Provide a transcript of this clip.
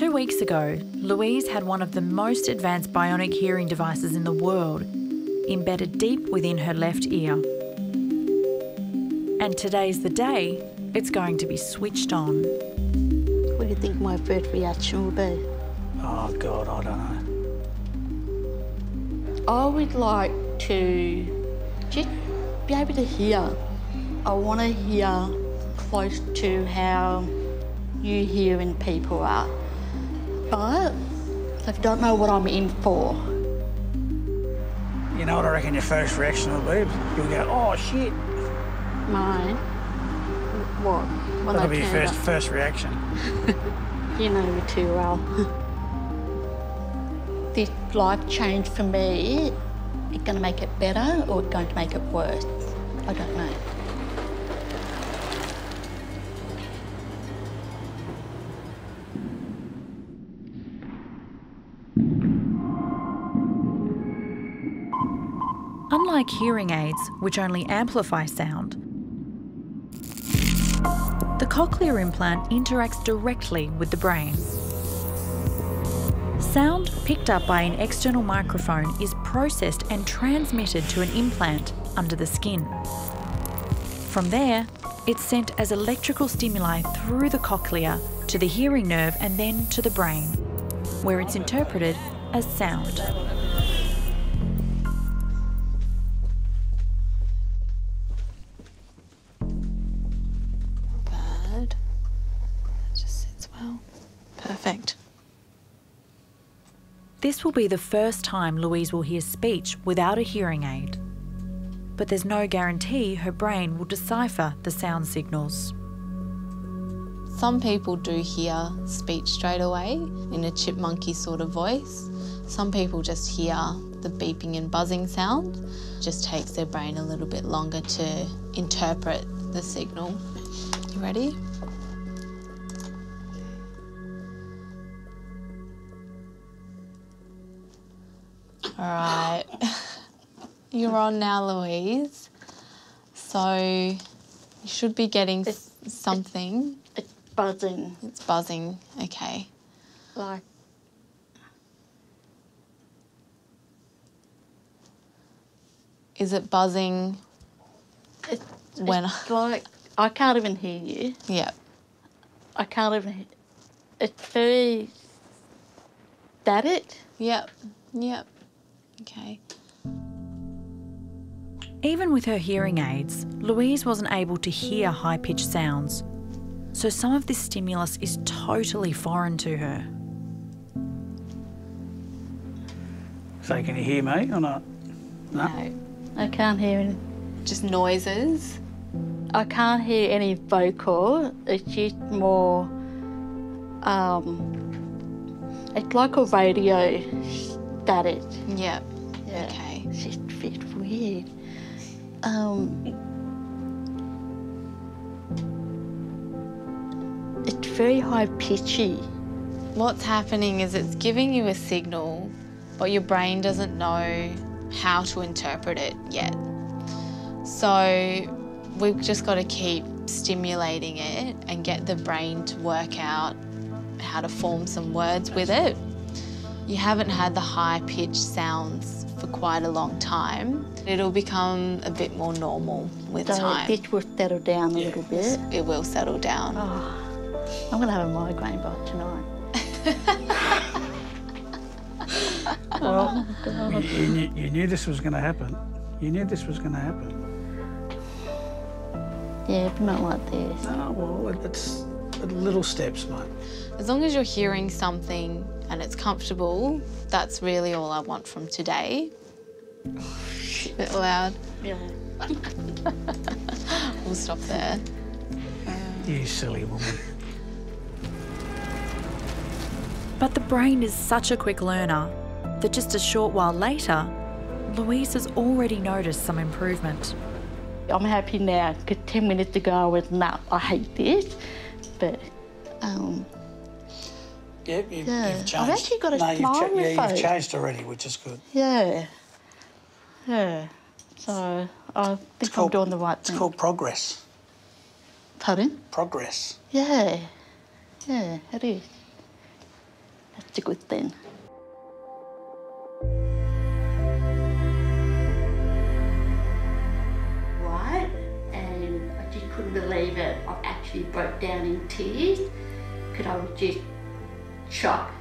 Two weeks ago, Louise had one of the most advanced bionic hearing devices in the world embedded deep within her left ear. And today's the day it's going to be switched on. What do you think my first reaction will be? Oh, God, I don't know. I would like to just be able to hear. I want to hear close to how you hearing people are. But I don't know what I'm in for. You know what I reckon your first reaction will be? You'll go, oh, shit. Mine? What? When That'll be your first, up? first reaction. You know me too well. this life change for me, it going to make it better or it going to make it worse? I don't know. Unlike hearing aids, which only amplify sound, the cochlear implant interacts directly with the brain. Sound picked up by an external microphone is processed and transmitted to an implant under the skin. From there, it's sent as electrical stimuli through the cochlea to the hearing nerve and then to the brain, where it's interpreted as sound. This will be the first time Louise will hear speech without a hearing aid. But there's no guarantee her brain will decipher the sound signals. Some people do hear speech straight away in a chipmunky sort of voice. Some people just hear the beeping and buzzing sound. It Just takes their brain a little bit longer to interpret the signal. You ready? All right. You're on now, Louise. So you should be getting s- something. It's buzzing, It's buzzing. Okay. like Is it buzzing? it's, When- it's like I can't even hear you. Yeah. I can't even. Hear. It's very static. Yep. Yep. Okay. Even with her hearing aids, Louise wasn't able to hear high pitched sounds. So some of this stimulus is totally foreign to her. So can you hear me or not? No. No. I can't hear any. Just noises. I can't hear any vocal. It's just more. Um, it's like a radio static. Yep. Yeah. Okay. A bit weird. Um, it's very high pitchy. What's happening is it's giving you a signal, but your brain doesn't know how to interpret it yet. So we've just got to keep stimulating it and get the brain to work out how to form some words with it. You haven't had the high pitched sounds for quite a long time. It'll become a bit more normal with So time. pitch will settle down a little bit. It will settle down. Oh, I'm gonna have a migraine by tonight. Oh, oh, well, you, you, knew, you knew this was going to happen. You knew this was going to happen. Yeah, but not like this. No, well, it's little steps, mate. As long as you're hearing something and it's comfortable, that's really all I want from today. a Bit loud. Yeah. We'll stop there. You silly woman. But the brain is such a quick learner that just a short while later, Louise has already noticed some improvement. I'm happy now because 10 minutes ago I was, nah, I hate this. But, um, Yeah, you, Yeah. you've I've actually got a no, you've on my Yeah, you've changed already, which is good. yeah. Yeah. So I think I'm called- doing the right thing. It's called progress. Pardon? Progress. Yeah. Yeah, it is. That's a good thing. Actually broke down in tears because I was just shocked